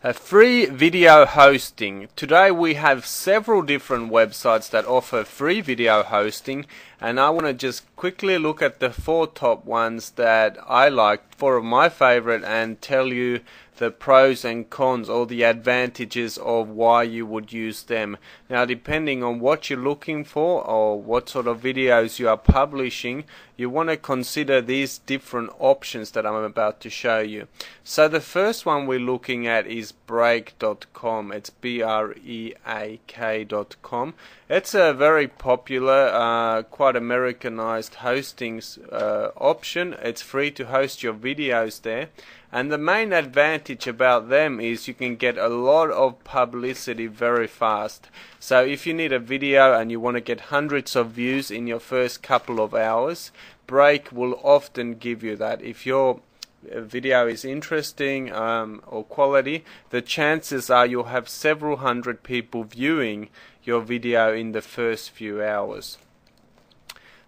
A free video hosting. Today we have several different websites that offer free video hosting and I want to just quickly look at the four top ones that I like, four of my favorite and tell you the pros and cons or the advantages of why you would use them. Now depending on what you're looking for or what sort of videos you are publishing, you want to consider these different options that I'm about to show you. So the first one we're looking at is break.com. It's B R E A K.com. It's a very popular, uh, quite Americanized hosting uh, option. It's free to host your videos there. And the main advantage about them is you can get a lot of publicity very fast. So if you need a video and you want to get hundreds of views in your first couple of hours, Break will often give you that. If your video is interesting um, or quality, the chances are you'll have several hundred people viewing your video in the first few hours.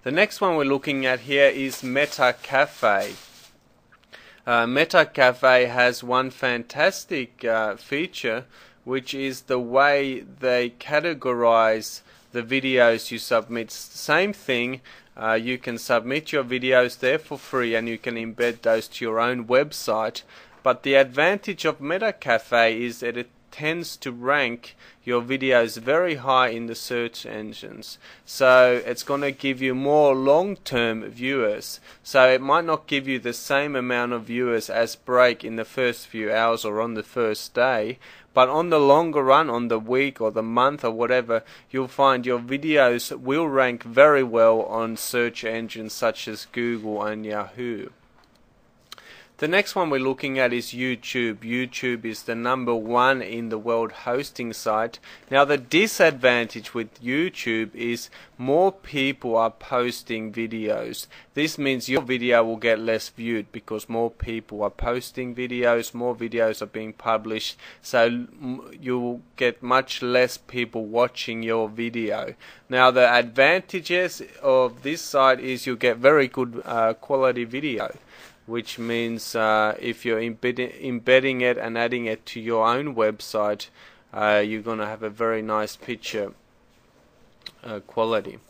The next one we're looking at here is Metacafe. Uh, Metacafe has one fantastic uh, feature, which is the way they categorize the videos you submit. Same thing, uh, you can submit your videos there for free and you can embed those to your own website. But the advantage of Metacafe is that it tends to rank your videos very high in the search engines. So it's going to give you more long-term viewers. So it might not give you the same amount of viewers as Break in the first few hours or on the first day, but on the longer run, on the week or the month or whatever, you'll find your videos will rank very well on search engines such as Google and Yahoo. The next one we're looking at is YouTube. YouTube is the number one in the world hosting site. Now the disadvantage with YouTube is more people are posting videos. This means your video will get less viewed because more people are posting videos, more videos are being published, so you'll get much less people watching your video. Now the advantages of this site is you'll get very good uh, quality video which means uh, if you're embedding it and adding it to your own website, uh, you're going to have a very nice picture uh, quality.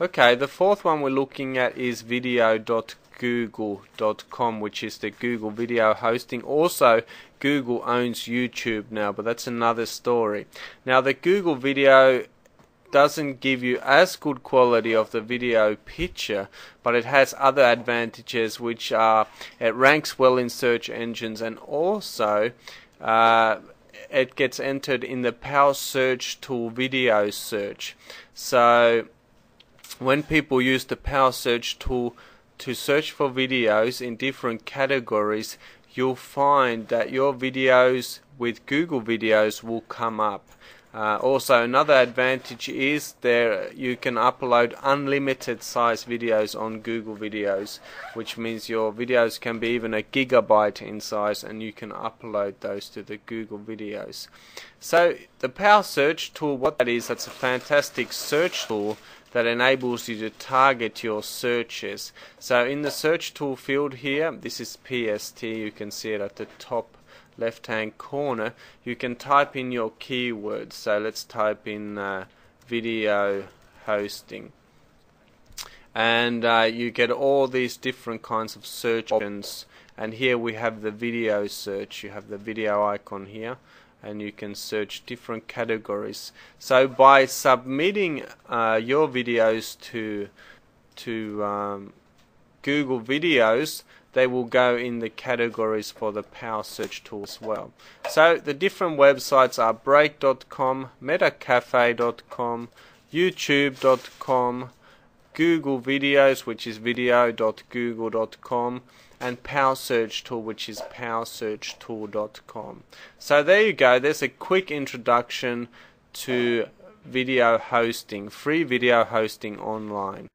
Okay, the fourth one we're looking at is video.google.com, which is the Google video hosting. Also, Google owns YouTube now, but that's another story. Now, the Google video doesn't give you as good quality of the video picture but it has other advantages which are it ranks well in search engines and also uh, it gets entered in the power search tool video search. So when people use the power search tool to search for videos in different categories you'll find that your videos with Google videos will come up uh, also another advantage is there you can upload unlimited size videos on Google videos which means your videos can be even a gigabyte in size and you can upload those to the Google videos. So the Power Search tool what that is that's a fantastic search tool that enables you to target your searches. So in the search tool field here this is PST you can see it at the top left hand corner you can type in your keywords. So let's type in uh, video hosting. And uh, you get all these different kinds of search options. And here we have the video search. You have the video icon here. And you can search different categories. So by submitting uh, your videos to to um, Google videos they will go in the categories for the Power Search tool as well. So the different websites are break.com, metacafe.com, youtube.com, Google Videos, which is video.google.com, and Power Search Tool, which is powersearchtool.com. So there you go. There's a quick introduction to video hosting, free video hosting online.